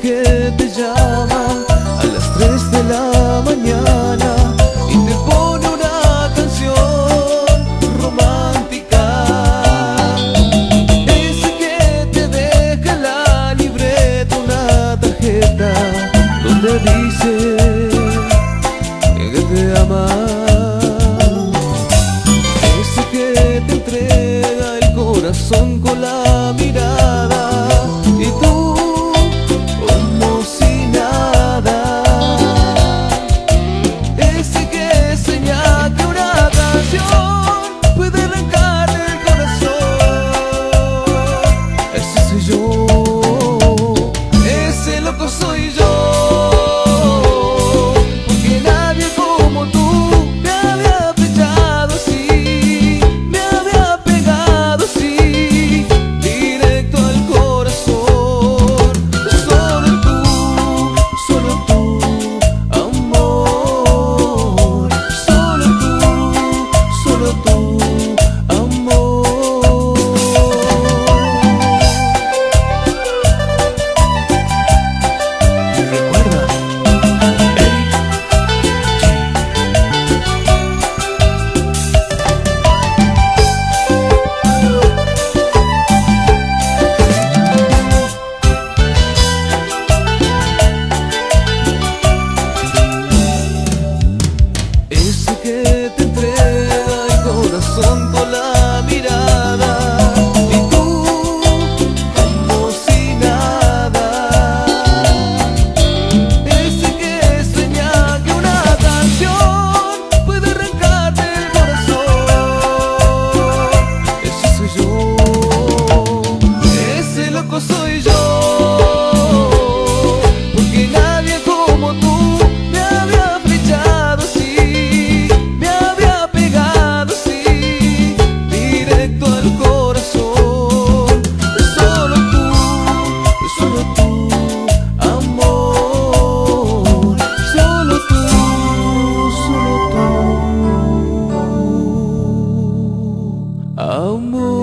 que beijar. love. Ông.